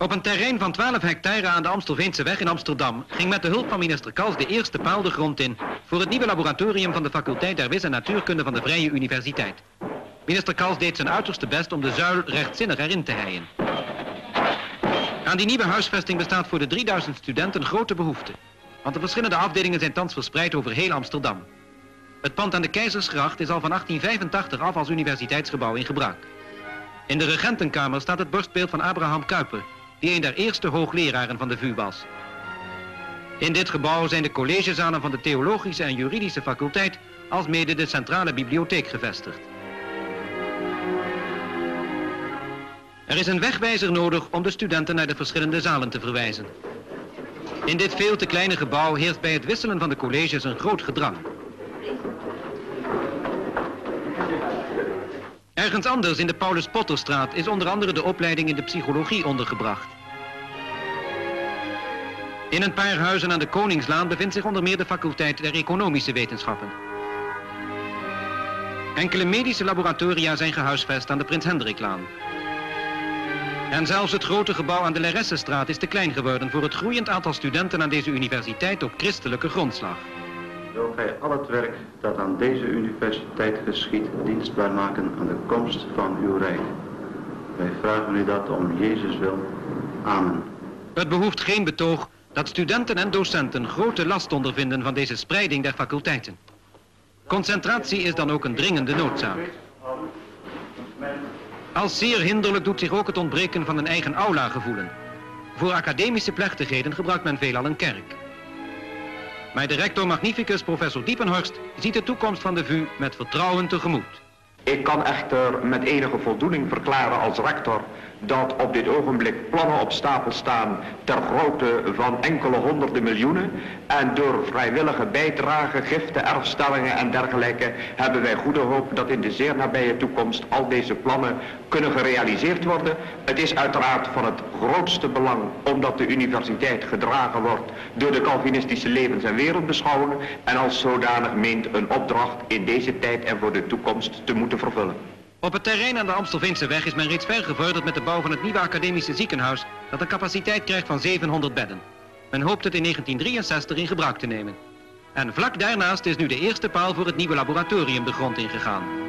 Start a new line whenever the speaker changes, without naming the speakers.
Op een terrein van 12 hectare aan de Amstelveense weg in Amsterdam ging met de hulp van minister Kals de eerste paal de grond in voor het nieuwe laboratorium van de faculteit der Wis en Natuurkunde van de Vrije Universiteit. Minister Kals deed zijn uiterste best om de zuil rechtzinnig erin te heien. Aan die nieuwe huisvesting bestaat voor de 3000 studenten grote behoefte, want de verschillende afdelingen zijn thans verspreid over heel Amsterdam. Het pand aan de Keizersgracht is al van 1885 af als universiteitsgebouw in gebruik. In de regentenkamer staat het borstbeeld van Abraham Kuyper, die een der eerste hoogleraren van de VU was. In dit gebouw zijn de collegezalen van de Theologische en Juridische faculteit alsmede de centrale bibliotheek gevestigd. Er is een wegwijzer nodig om de studenten naar de verschillende zalen te verwijzen. In dit veel te kleine gebouw heerst bij het wisselen van de colleges een groot gedrang. Ergens anders in de Paulus Potterstraat is onder andere de opleiding in de psychologie ondergebracht. In een paar huizen aan de Koningslaan bevindt zich onder meer de faculteit der economische wetenschappen. Enkele medische laboratoria zijn gehuisvest aan de Prins Hendriklaan. En zelfs het grote gebouw aan de Leressestraat is te klein geworden voor het groeiend aantal studenten aan deze universiteit op christelijke grondslag.
Wil gij al het werk dat aan deze universiteit geschiet dienstbaar maken aan de komst van uw rijk. Wij vragen u dat om Jezus wil. Amen.
Het behoeft geen betoog dat studenten en docenten grote last ondervinden van deze spreiding der faculteiten. Concentratie is dan ook een dringende noodzaak. Als zeer hinderlijk doet zich ook het ontbreken van een eigen aula gevoelen. Voor academische plechtigheden gebruikt men veelal een kerk. Maar de rector magnificus professor Diepenhorst ziet de toekomst van de VU met vertrouwen tegemoet.
Ik kan echter met enige voldoening verklaren als rector dat op dit ogenblik plannen op stapel staan ter grootte van enkele honderden miljoenen. En door vrijwillige bijdrage, giften, erfstellingen en dergelijke hebben wij goede hoop dat in de zeer nabije toekomst al deze plannen kunnen gerealiseerd worden. Het is uiteraard van het grootste belang omdat de universiteit gedragen wordt door de Calvinistische levens- en wereldbeschouwingen en als zodanig meent een opdracht in deze tijd en voor de toekomst te moeten vervullen.
Op het terrein aan de Amstelveense weg is men reeds ver gevorderd met de bouw van het nieuwe academische ziekenhuis dat een capaciteit krijgt van 700 bedden. Men hoopt het in 1963 in gebruik te nemen. En vlak daarnaast is nu de eerste paal voor het nieuwe laboratorium de grond ingegaan.